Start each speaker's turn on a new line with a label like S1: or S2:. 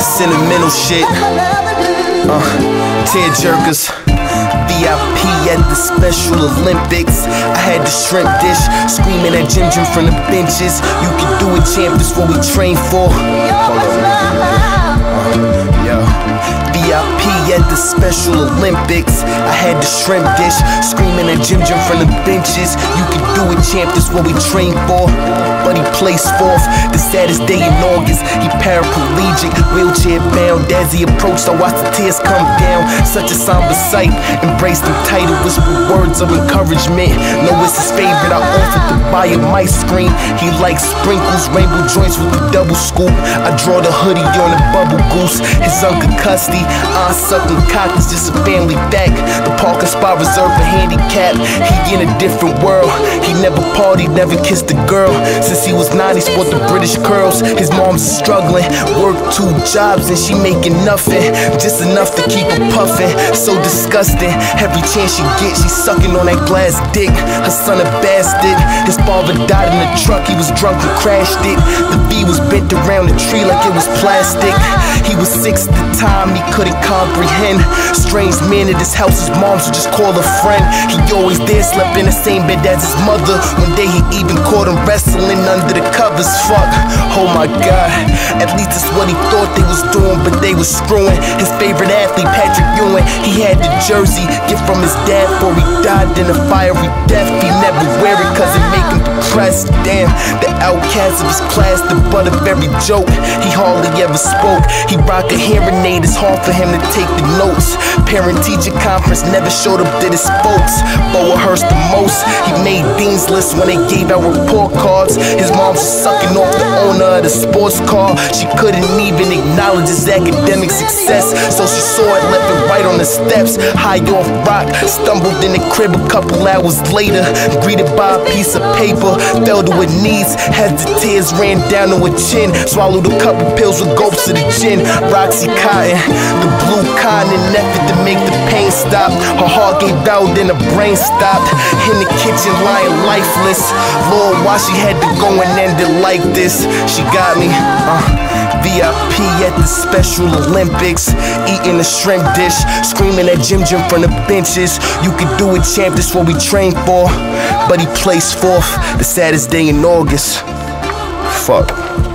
S1: sentimental shit. Uh, tear jerkers. VIP at the Special Olympics. I had the shrimp dish, screaming at Jim Jim from the benches. You can do it, champ. This what we train for. Olympics. I had the shrimp dish, screaming at Jim Jim from the benches. You can do it, champ. This what we train for. But he placed fourth, the saddest day in August. He paraplegic, wheelchair bound. As he approached, I watched the tears come down. Such a somber sight. Embraced him it whispered words of encouragement. No, it's his favorite. I offered to buy him my screen. He likes sprinkles, rainbow joints with the double scoop. I draw the hoodie on a bubble goose. His uncle custody, aunt sucking cock is just a family back. The parking spot reserved for handicap. He in a different world. He never partied, never kissed a girl. Since he was nine, he sport the British curls. His mom's struggling, work two jobs and she making nothing. Just enough to keep her puffing. So disgusting. Every chance she gets, she's sucking on that glass dick. Her son a bastard. His father died in a truck, he was drunk and crashed it. The V was bent around the tree like it was plastic. He was six at the time, he couldn't comprehend. Strange man at his house, his moms would just call a friend. He always there, slept in the same bed as his mother. One day he even caught him wrestling under the covers. Fuck, oh my god. At least that's what he thought they was doing, but they was screwing. His favorite athlete, Patrick Ewing, he had the jersey, gift from his dad before he died in a fiery death. He never wear it cause it make him depressed. Damn, the outcast of his class, the butt of every joke. He hardly ever spoke. He rock a hearing aid, it's hard for him to take the notes. Parent teacher conference never showed up to his folks. Boa hurts the most. He made Dean's list when they gave out report cards. His mom was sucking off the owner of the sports car. She couldn't even acknowledge his academic success. It left and right on the steps. High off rock, stumbled in the crib a couple hours later. Greeted by a piece of paper, fell to her knees as the tears ran down to her chin. Swallowed a couple pills with gulps of the gin. Roxy Cotton, the blue cotton, effort to make the pain stop. Her heart gave out, then her brain stopped. In the kitchen, lying lifeless. Lord, why she had to go and end it like this? She got me. Uh. VIP at the Special Olympics, eating a shrimp dish, screaming at Jim Jim from the benches. You could do it, champ, this what we train for. But he placed fourth, the saddest day in August. Fuck.